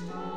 Krishna